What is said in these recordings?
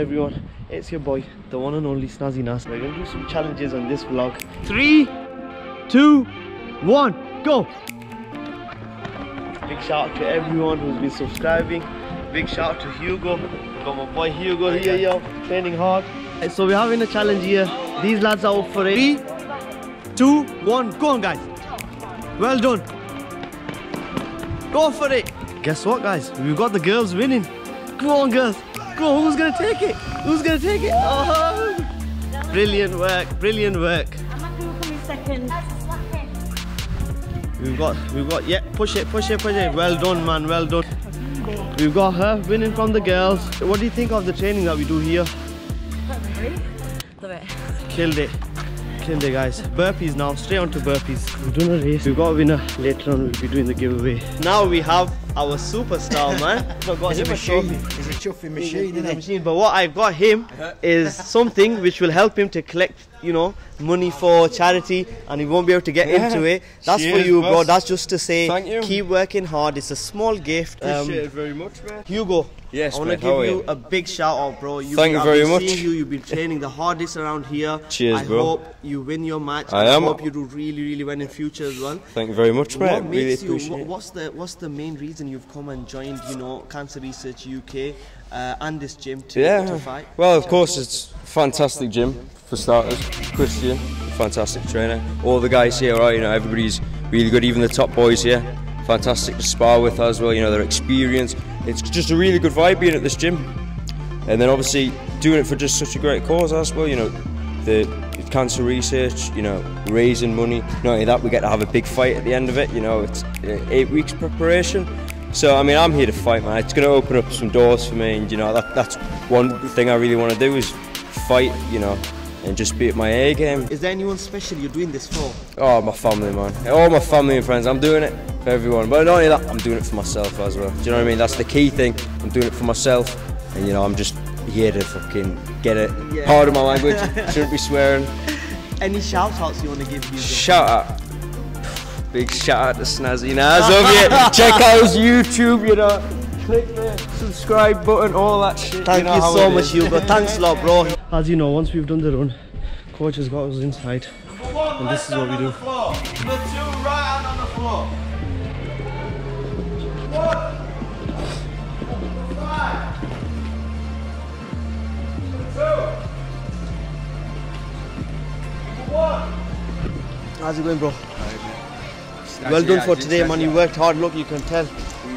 everyone. It's your boy, the one and only Snazzy Naz. We're gonna do some challenges on this vlog. Three, two, one, go! Big shout out to everyone who's been subscribing. Big shout out to Hugo. Got my boy Hugo here, yo, training hard. So we're having a challenge here. These lads are up for it. Three, two, one, go on guys. Well done. Go for it. Guess what guys? We've got the girls winning. Come on girls. Come who's gonna take it? Who's gonna take it? Oh. Brilliant work, brilliant work. I'm happy with coming second. We've got, we've got, yeah, push it, push it, push it. Well done, man, well done. We've got her winning from the girls. What do you think of the training that we do here? Love it. Killed it. Killed it, guys. Burpees now, straight on to burpees. We're doing a race. We've got a winner. Later on, we'll be doing the giveaway. Now we have our superstar, man. Got It's a him machine. trophy. It's chuffing machine, He's a isn't it? machine. But what I've got him is something which will help him to collect, you know, money for charity, and he won't be able to get into it. That's for you, bro. boss. That's just to say, Thank you. keep working hard. It's a small gift. Um, it very much, man. Hugo. Yes, I want to give you you? a big shout out, bro. You've Thank been, you I've very been much. Seeing you, you've been training the hardest around here. Cheers, I bro. hope you win your match. I I am. hope you do really, really well in future as well. Thank you very much, mate. What Really makes you? appreciate What, what's the What's the main reason you've come and joined? You know, Cancer Research UK uh, and this gym to, Yeah. to fight. Well, of course, it's fantastic gym for starters. Christian, fantastic trainer. All the guys here are, you know, everybody's really good. Even the top boys here, fantastic to spar with as well. You know, their experience. It's just a really good vibe being at this gym. And then obviously doing it for just such a great cause as well. You know, the cancer research. You know, raising money. Not only that, we get to have a big fight at the end of it. You know, it's uh, eight weeks preparation. So I mean, I'm here to fight, man. It's going to open up some doors for me, and you know, that, that's one thing I really want to do is fight. You know, and just be at my A game. Is there anyone special you're doing this for? Oh, my family, man. All my family and friends. I'm doing it for everyone. But not only that, I'm doing it for myself as well. Do you know what I mean? That's the key thing. I'm doing it for myself. And, you know, I'm just here to fucking get it. Yeah. Pardon my language. Shouldn't be swearing. Any shout outs you want to give? Hugo? Shout out. Big shout out to Snazzy Naz over here. Check out his YouTube, you know. Click the subscribe button, all that shit. Thank know you, so much. Hugo. Thanks a lot, bro. As you know, once we've done the run, coach has got us inside, and this is what we do. How's it going, bro? Well done for today, man. You worked hard. Look, you can tell.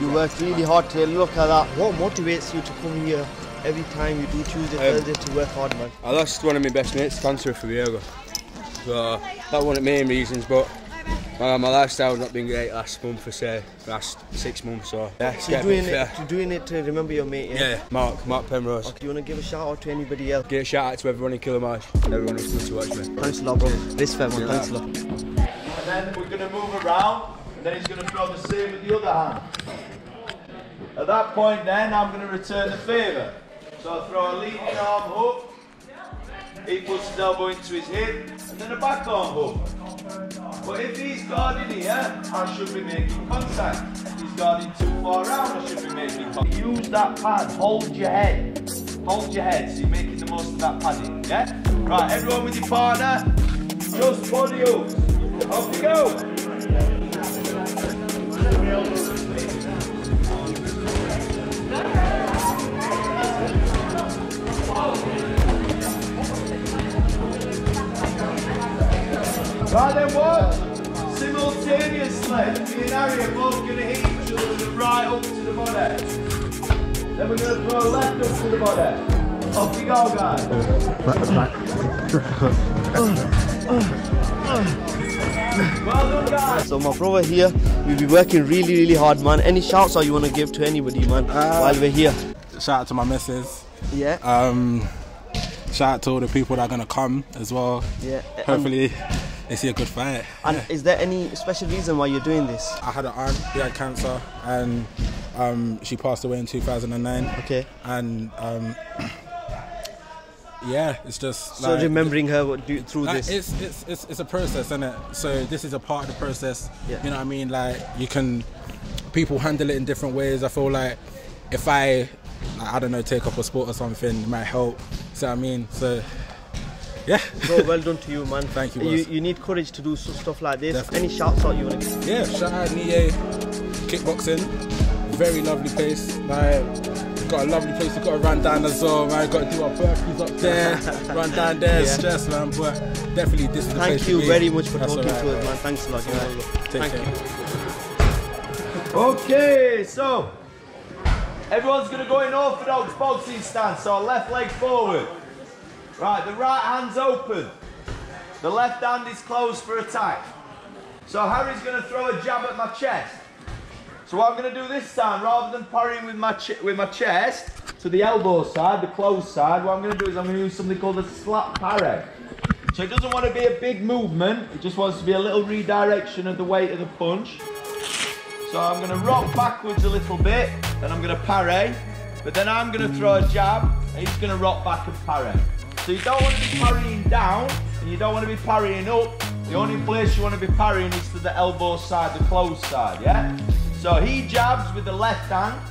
You worked really hard today. Look at that. What motivates you to come here every time you do Tuesday, Um, Thursday to work hard, man? I lost one of my best mates to cancer a few years ago. So that one of the main reasons, but my, my lifestyle's not been great last month for say last six months so yeah, So you're doing it, you're doing it to remember your mate, yeah? Yeah, Mark, Mark Penrose. Do you want to give a shout out to anybody else? Give a shout out to everyone in Killamarsh, everyone who's good to watch me. Thanks a lot, bro. Respect, man. Thanks a lot. And then we're going to move around, and then he's going to throw the same with the other hand. At that point, then I'm going to return the favour. So I'll throw a leading arm hook. He puts his elbow into his hip, and then a back arm hook. But if he's guarding here, I should be making contact. If he's guarding too far out, I should be making contact. Use that pad. Hold your head. Hold your head. So you're making the most of that padding. Yeah. Right. Everyone with your partner. Just body hooks. Off you go. Right then what? Simultaneously, me and Harry are both going to hit each other with the right up to the body. Then we're going to throw left up to the body. Off you go, guys. Well done, guys. So my brother here, we'll be working really, really hard, man. Any shouts out you want to give to anybody, man, while we're here? Shout out to my missus. Yeah, Um, shout out to all the people that are gonna come as well. yeah. And, Hopefully, they see a good fight. and is there any special reason why you're doing this? I had an aunt who had cancer, and um, she passed away in 2009. Okay. And um, yeah, it's just So like, remembering her what do, through Like, this. it's, it's, it's, it's a process, isn't it? So this is a part of the process. Yeah. You know what I mean? Like you can, people handle it in different ways. I feel like if I like, I don't know, take up a sport or something. It might help. See what I mean? So yeah. Bro, well done to you, man. Thank you, You, you need courage to do stuff like this. Definitely. Any shouts out you want to give? Yeah, shout out NIE Kickboxing. Very lovely place. Like, we've got a lovely place. We've got to run down as well, man. Got to do our burpees up there, run down there, Yeah. stress, man. But definitely, this is the place Thank to you very much for That's talking alright, to us, man. Thanks a lot. Alright. Take Thank care. you. Okay, so everyone's going to go in orthodox boxing stance. So left leg forward. Right, the right hand's open. The left hand is closed for attack. So Harry's going to throw a jab at my chest. So what I'm going to do this time, rather than parrying with my with my chest to the elbow side, the closed side, what I'm going to do is I'm going to use something called a slap parry. So it doesn't want to be a big movement. It just wants to be a little redirection of the weight of the punch. So I'm going to rock backwards a little bit, then I'm going to parry, but then I'm going to throw a jab, and he's going to rock back and parry. So you don't want to be parrying down, and you don't want to be parrying up. The only place you want to be parrying is to the elbow side, the closed side, yeah? So he jabs with the left hand,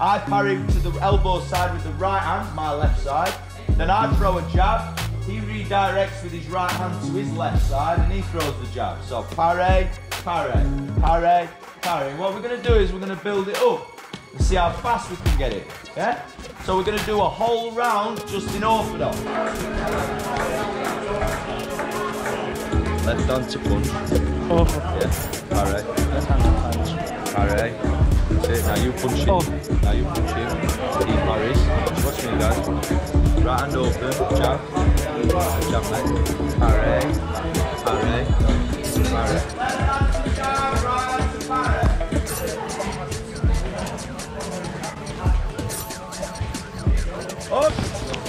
I parry to the elbow side with the right hand, my left side. Then I throw a jab, he redirects with his right hand to his left side, and he throws the jab. So parry, parry, parry, parry. What we're going to do is we're going to build it up and see how fast we can get it. Yeah? So we're going to do a whole round just in orthodox. Left hand to punch. Oh. Yeah. Parry. Left hand to punch. Parry. That's it. Now you punch him. Oh. Now you punch him. He parries. Watch me guys. Right hand open. Jab. Jab leg. Parry. Parry. Parry.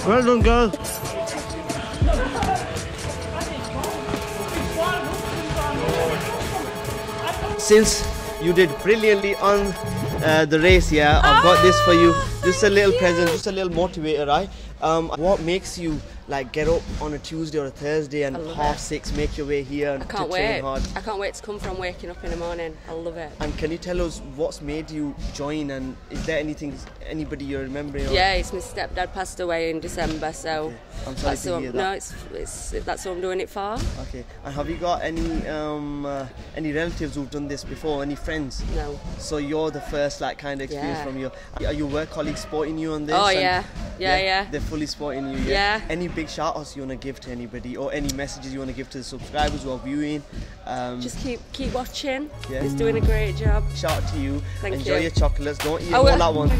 Well done, girl. Since you did brilliantly on uh, the race, yeah, I've got this for you. Just a little present, just a little motivator, right? Um, what makes you like get up on a Tuesday or a Thursday and half it. six make your way here I can't wait. hard? I can't wait to come from waking up in the morning. I love it. And can you tell us what's made you join? And is there anything, anybody you're remembering? or- Yeah, it's my stepdad passed away in December, so I'm sorry to hear no, that. it's, it's that's what I'm doing it for. Okay. And have you got any um, uh, any relatives who've done this before? Any friends? No. So you're the first like kind of experience Yeah. from your. Are your work colleagues supporting you on this? Oh And- yeah, yeah, yeah. They're fully supporting you. Yeah. Yeah. Any big shout outs you wanna give to anybody, or any messages you wanna give to the subscribers who are viewing? Um, Just keep keep watching. Yeah. He's doing a great job. shout out to you. Thank Enjoy you. your chocolates. Don't eat I all that one.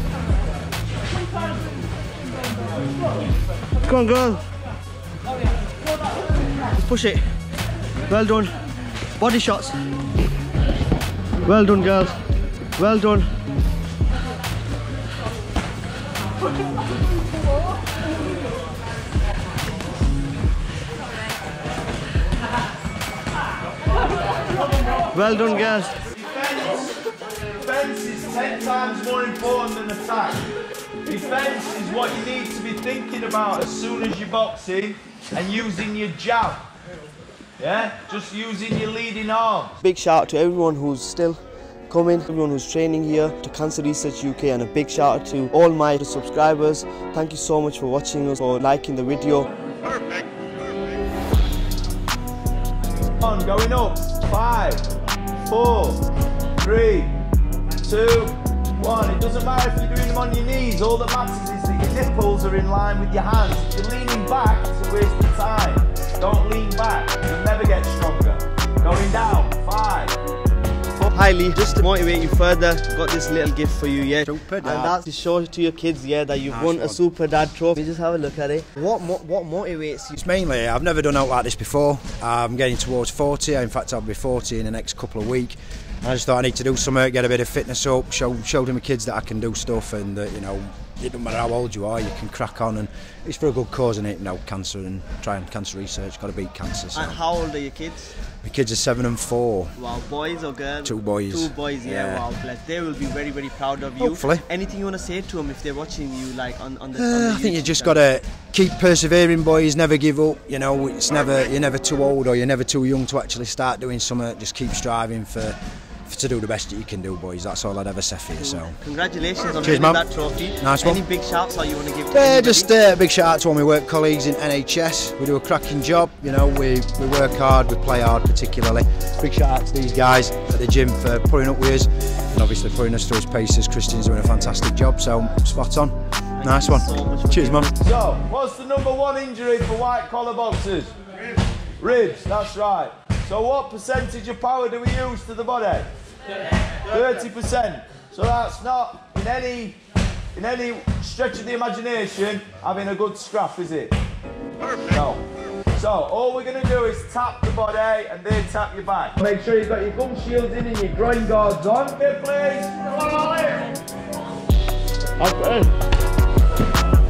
Come on, girl. Just push it. Well done. Body shots. Well done, girls. Well done. Well done, guys. Defense. Defense is ten times more important than attack. Defense is what you need to be thinking about as soon as you're boxing and using your jab. Yeah? Just using your leading arm. Big shout out to everyone who's still coming, everyone who's training here, to Cancer Research UK, and a big shout out to all my subscribers. Thank you so much for watching us, for liking the video. Perfect. On, going up. Five, four, three, two, one. It doesn't matter if you're doing them on your knees. All that matters is that your nipples are in line with your hands. If you're leaning back, it's a waste of time. Don't lean back. You'll never get stronger. Going down. Five. Hi Lee, just to motivate you further, got this little gift for you, yeah. Super dad. And that's to show to your kids, yeah, that you've Nice won a. Super Dad trophy. Just have a look at it. What mo- what motivates you? It's mainly, I've never done out like this before. I'm getting towards 40. In fact, I'll be 40 in the next couple of weeks. And I just thought I need to do something, get a bit of fitness up, show, show to my kids that I can do stuff and that, you know, it doesn't matter how old you are, you can crack on. And it's for a good cause, is it? You know, cancer and trying cancer research, got to beat cancer. So. And how old are your kids? My kids are seven and four. Wow, boys or girls? Two boys. Two boys, yeah, Yeah. wow, bless. They will be very, very proud of you. Hopefully. Anything you want to say to them if they're watching you, like on, on the. on Uh, the I think you just got to keep persevering, boys. Never give up. You know, it's never you're never too old or you're never too young to actually start doing something. Just keep striving for to do the best that you can do, boys. That's all I'd ever say for you. So, Congratulations on Cheers, winning that trophy. Nice Any one. big shouts that you want to give to yeah, anybody? just uh, a big shout out to all my work colleagues in NHS. We do a cracking job. You know, we, we work hard, we play hard, particularly. Big shout out to these guys at the gym for putting up with us, and obviously putting us through his paces. Christian's doing a fantastic job. So, spot on. Nice one. so Cheers, being man. So, what's the number one injury for white collar boxers? Ribs. that's right. So, what percentage of power do we use to the body? 30%. So that's not in any in any stretch of the imagination having a good scrap, is it? No. So all we're gonna do is tap the body and then tap your back. Make sure you've got your gum shields in and your groin guards on. Okay, please. Okay. Right, nice to meet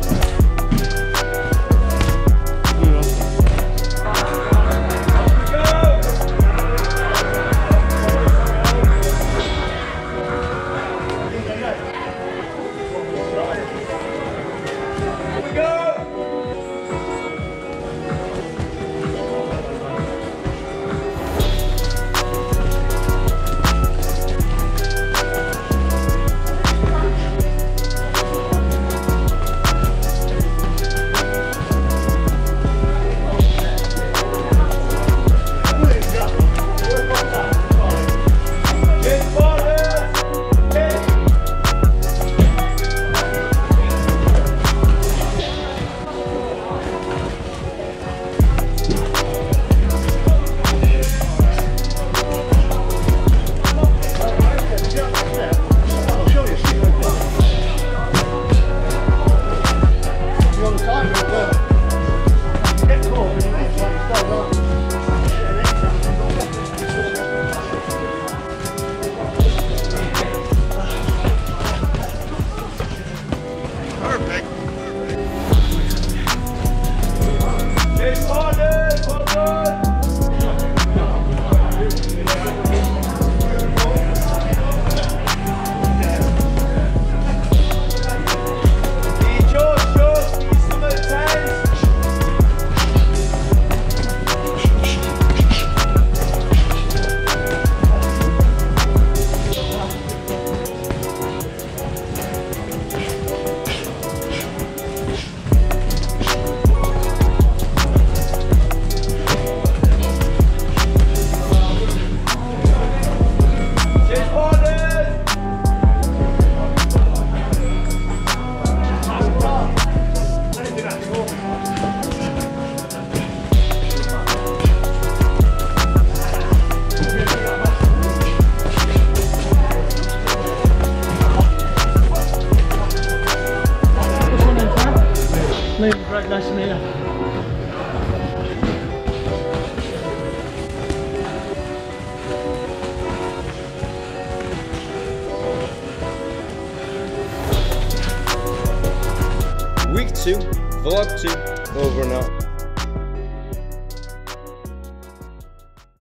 you.